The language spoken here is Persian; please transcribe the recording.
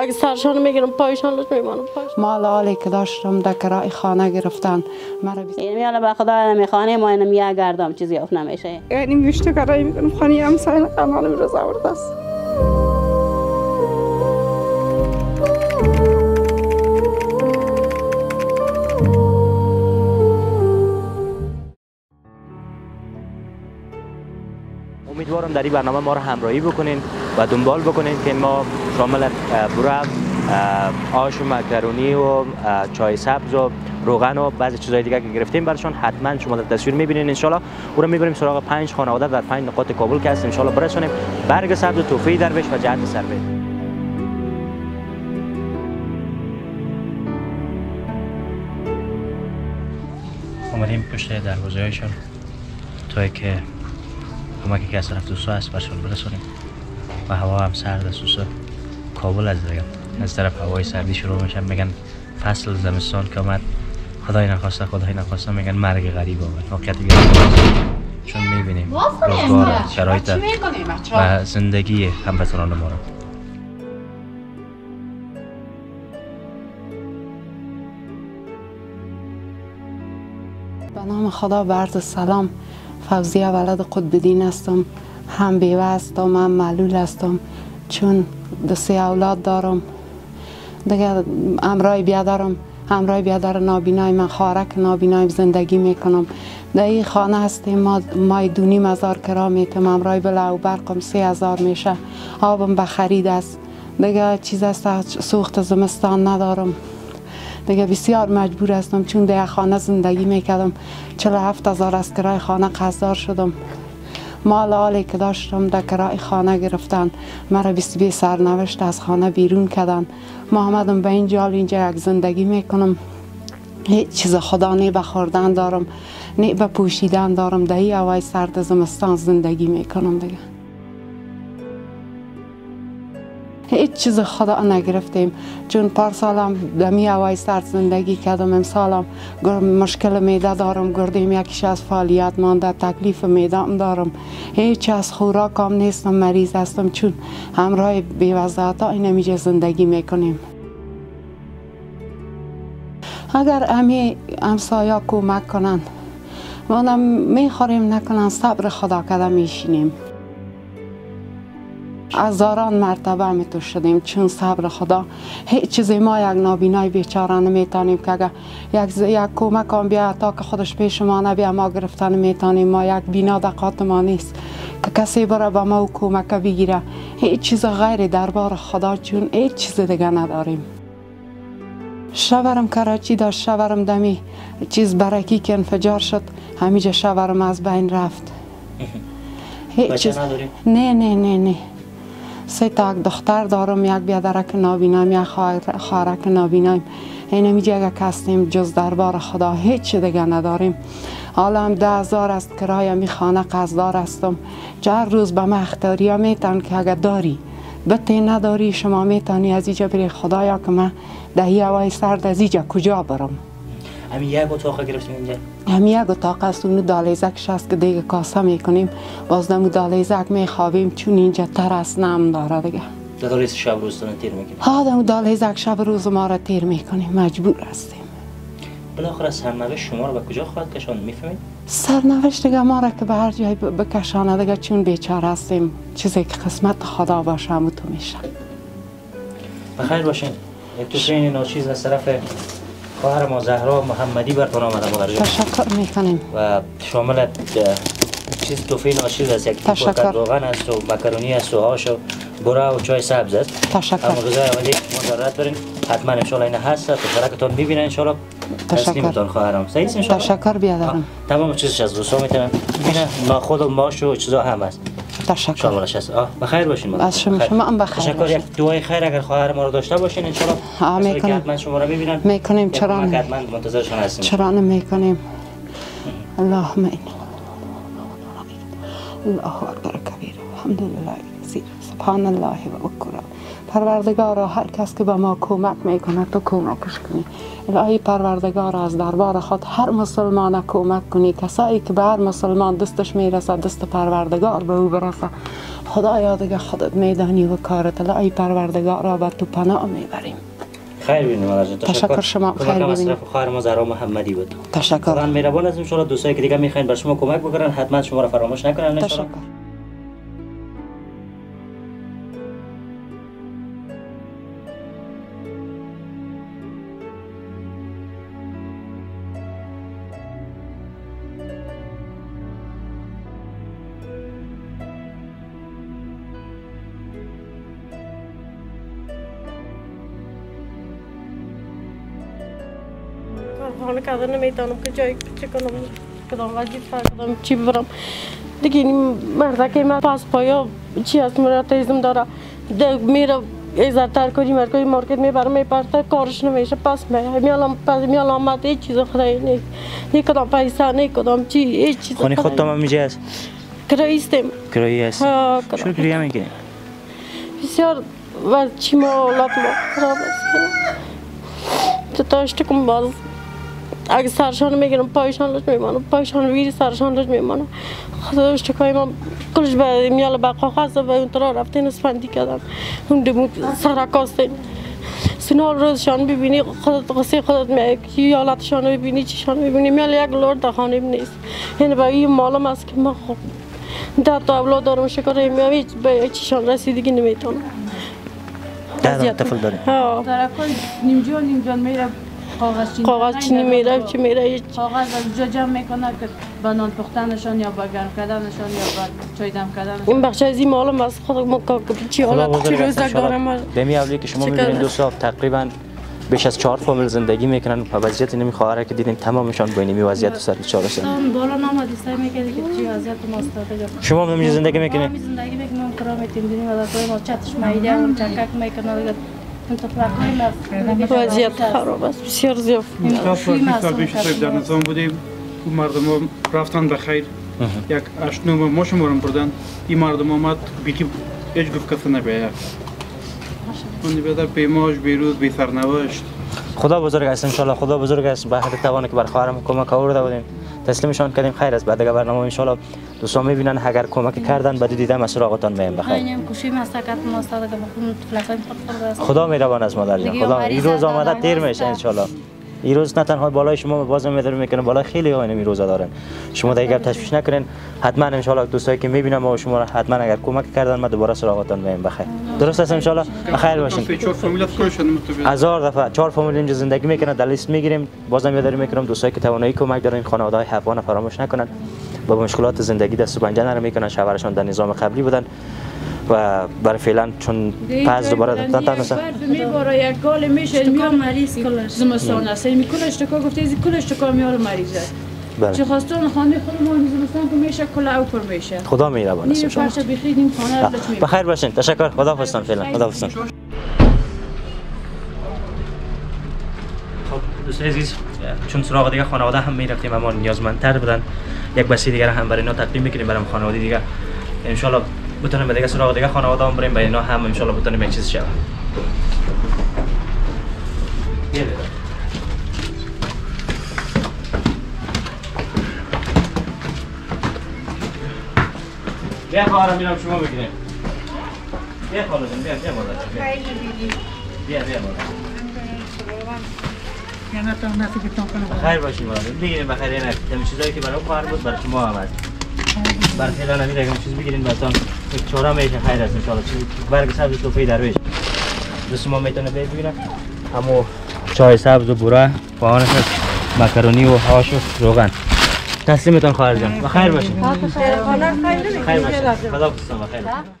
اگه سرشان می‌گیرم پایشان لش میمانم مال آلی که داشتم در کرای خانه گرفتن. مرا بیست این میالا به خدا می‌خوانه ما اینم یه گردم چیزی اف نمیشه. یعنی میشته کرای می‌کنم خانی هم ساین قنال میرز آورده است امیدوارم در این برنامه ما رو همراهی بکنین و دنبال بکنین که ما شامل برو آش و مکرونی و چای سبز و روغن و بعضی چیزهای دیگه که گرفتیم برشون حتما شما در تصویر می‌بینین ان او رو می‌بریم سراغ پنج خانواده در پنج نقاط کابل که هست. ان برسونیم. برگ سبز و توفی درویش و جهت سرویس اومدیم پشت دروازه هایشون توی که کمکی که از طرف دوستا هست برشون برسونیم. و هوا هم سرد است دوستا. کابل از دیگه. از طرف هوای سردی شروع میشن میگن فصل زمستان که آمد خدای نخواسته خدای نخواسته میگن مرگ غریب آمد. واقعیت چون می‌بینیم روزگار شرایط و زندگی هموطنان ما رو. به نام خدا برد سلام. فوزیه ولد قطب هستم هم بیوه هستم هم معلول هستم. چون دو سه اولاد دارم. دیگه امرای بیادرم. همراه بیادر نابینای من خارک نابینای زندگی می‌کنم. در این خانه هستیم ما مای دونی مزار کرا میتم. امرای بلا و برقم سه هزار میشه. آبم به خرید است. دیگه چیز است سوخت زمستان ندارم. دیگه بسیار مجبور هستم چون در خانه زندگی می‌کردم. هفت هزار از کرای خانه قصدار شدم. مال آلی که داشتم در کرای خانه گرفتن. مرا بیست بی سرنوشت از خانه بیرون کردن. محمدم به اینجا اینجا یک زندگی می‌کنم. هیچ چیز خدا نی به خوردن دارم نی به پوشیدن دارم. این هوای سرد زمستان زندگی می‌کنم دیگه. چیز خدا نگرفتیم. چون پارسالم دمی هوای سرد زندگی کردم امسالم مشکل میده دارم گردیم یکیش از فعالیت مانده تکلیف میدم دارم. هیچ از خوراکم نیستم مریض هستم چون همراه بیوزدت ها این زندگی می‌کنیم. اگر امی امسایا کمک کنن ما می‌خوریم نکنن صبر خدا کده میشینیم. هزاران مرتبه می تو شدیم چون صبر خدا. هیچ چیزی ما یک نابینای بیچاره نمی‌تونیم که اگر یک, یک کمک هم بیا تا که خودش پیش ما نبیا ما گرفتن می‌تونیم. ما یک بینا دقات ما نیست. که کسی بره به ما و کمک بگیره. هیچ چیز غیر دربار خدا چون هیچ چیز دیگه نداریم. شورم کراچی داشت شورم دمی. چیز برکی که انفجار شد همیجا شورم از بین رفت. هیچ چیز نه نه نه نه. سه تا دختر دارم یک بیادرک نابینایم یک خواهرک نابینایم این میگه اگه کسیم جز دربار خدا هیچ دیگه نداریم. حالا هم ده هزار است کرایه می خانه قصدار هستم. چهار روز به من اختیاری میتن که اگه داری بته نداری شما می‌تونی از اینجا بری. خدایا که من دهی هوای سرد از اینجا کجا برم؟ همین یک اتاق گرفتیم اینجا. همین یک اتاق است. اونو دالیزکش است که دیگه کاسه می‌کنیم. باز دمو دالیزک میخوابیم چون اینجا ترس نم داره دیگه. دالیز شب روز تیر می‌کنیم. ها دمو دالیزک شب روز ما را تیر می‌کنیم. مجبور هستیم. بالاخره سرنوشت شما رو به کجا خواهد کشان می‌فهمید؟ سرنوشت دیگه ما را که به هر جای بکشانه دیگه چون بیچاره هستیم. چیزی که قسمت خدا باشه همو تو میشه. بخیر باشین. تو ناچیز از طرف خواهر ما زهرا محمدی برتون آمده مادر تشکر می‌کنیم. و شامل چیز توفی ناشیز است. یک تشکر. روغن است و مکرونی است و هاش و برا و چای سبز است. تشکر. اما غذای اولی مدارت برین حتما ان شاء الله این هست. پسرکتون ببینن ان شاء الله تشکر خواهرم صحیح ان تشکر بیادرم تمام چیزش از دوستا می‌تونن ببینن ناخود و ماش و چیزا هم هست. تشکر. شاملش هست بخیر باشین. از شما شما هم بخیر تشکر. یک دعای خیر اگر خواهر ما رو داشته باشین ان شاء الله می‌کنیم حتما شما رو می‌بینن می‌کنیم. چرا حتما منتظرشون هستیم. چرا نمی‌کنیم اللهم این الله اکبر. کبیر. الحمد لله سبحان الله و بکره پروردگارا هر کس که به ما کمک می‌کنه تو کمکش کنی. الهی پروردگار از دربار خود هر مسلمان کمک کنی. کسایی که به هر مسلمان دستش می‌رسه دست پروردگار به او برسه. خدایا دیگه خودت میدانی و کارت. الله ای پروردگار را به تو پناه می‌بریم. خیر جان. تشکر. شما. خیر. طرف خواهر ما زهرا محمدی بود. تشکر. مهربان از ان شاء الله دوستایی که دیگه می‌خواین بر شما کمک بکنن حتما شما را فراموش نکنن تشکر. الله کارخانه کردن نمی‌تونم که جایی چه کنم کدام چی برم دیگه این مردک من پاس پایا چی هست مرا تیزم داره میره ایزر ترکاری مرکاری مارکت می‌برم میپرته کارش نمیشه پس می میالم پس میالم آمد هیچ چیز خدای نیست نی کدام پیسه نی کدام چی هیچ چیز خونه خود هم میجه است کرایی است ها چرا کدام کریه می‌کنی بسیار و چی ما اولاد ما خراب است تو داشته کن باز اگه سرشان می‌گیرم پایشان لش میمانم پایشان ویری سرشان لش میمانم. خدا اشتکای ما کلش به میال بقا خواست و اون طرح رفتین اسفندی کردم. اون دمو سرکاستین سنال روزشان ببینی خودت قصه خودت میای کی حالتشان رو ببینی چیشان ببینی. میال یک لرد خانه نیست. یعنی با این مالم است که من خب ده تا اولاد دارم شکر میام هیچ به چیشان رسیدگی نمی‌تونم. تا طفل داری ها طرف نیم جان نیم جان میره کاغذ چینی کاغذ چینی میره چی میره هیچ کاغذ از اونجا جمع می‌کنه که به نان پختنشان یا به گرم کردنشان یا به چای دم کردنشان. این بخش از این مالم از خود ما که چی حالت؟ چی بزرگ است روزک انشاءالله. دارم؟ به می اولی که شما می‌بینید دو. سال تقریبا بیش از چهار فامیل زندگی می‌کنن و وضعیت نمی خواهره که دیدین تمامشان با اینمی وضعیت و سر چهار هم بالا نامدی سعی می‌کردی که چی وضعیت ما استاده جا شما هم زندگی می‌کنید می زندگی می‌کنم کرا میتیم دینی و در ما چتش مایده هم چکک می‌کنه وضعیت خراب است بسیار زیاد صاحب در نظام بودیم اون مردم ها رفتن به خیر یک اشنوم ما شمارم بردن این مردم آمد بیخی هیچ گفت کسی نبیه اون بیادر بیماش بیروز بی سرنوشت خدا بزرگ است ان خدا بزرگ است. به حد توانی که بر خواهرم کمک آورده بودیم. تسلیمشان کردیم. خیر است. بعد دیگه برنامه ان دوستان می‌بینن اگر کمک کردن بعد دیدم از سراغتان میایم. بخیر. های خود خورده است خدا مهربان است مادر جان خدا این روز آمده تیر میشه هست. ان این روز نه تنها بالای شما باز میداره می‌کنه بالای خیلی ها این روزا دارن. شما دیگه تشویش نکنین حتما ان شاء الله دوستایی که می‌بینم و شما را حتما اگر کمک کردن ما دوباره سراغتان میایم. بخیر. درست است ان شاء الله بخیر باشین از هزار دفعه. چهار فامیل اینجا زندگی می‌کنن در لیست می‌گیریم. بازم یادآوری می‌کنم. دوستایی که توانایی کمک دارن خانواده های حفوان فراموش نکنن. با مشکلات زندگی دست و پنجه نرم می‌کنن شوهرشان در نظام قبلی بودن و برای فعلا چون پس دوباره دادن تا مثلا میباره یک گال میشه میام مریض کلش زمستان است می کلش تکا گفته از کلش تکا میاره مریضه چه بله خواستان خانه خود ما زمستان که میشه کل او پر میشه. خدا مهربان است الله فرش بخیر نیم خانه رو لچ بخیر باشین. تشکر. خدا حافظتان فعلا خدا حافظتان دوستای عزیز چون سراغ دیگه خانواده هم می‌رفتیم اما نیازمندتر بودن. یک بسی دیگر هم برای اینا تقدیم می‌کنیم برای خانواده دیگه. ان شاء الله بتونیم به دیگه سراغ دیگه خانواده هم بریم برای اینا هم ان شاء الله بتونیم یک چیز شود. بیا بیا. بیا خواهرم میرم شما بگیریم. بیا خواهر جان بیا بیا مادر جان، بیا بیا بیا مادر خیر باشین مادر. بگیریم بخیر اینک همین چیزایی که برای خواهر بود برای شما هم هست برای فعلا نمیره اگه چیز بگیرین. براتون یک چهارم میشه خیر است ان شاء الله چیز برگ سبز توفی درویش دوست ما می‌تونه بید بگیرن همو چای سبز و بوره پاهانش هست مکرونی و هاش و روغن. تسلیمتان خواهر جان. بخیر باشین. خیر باشین. خدا بخیر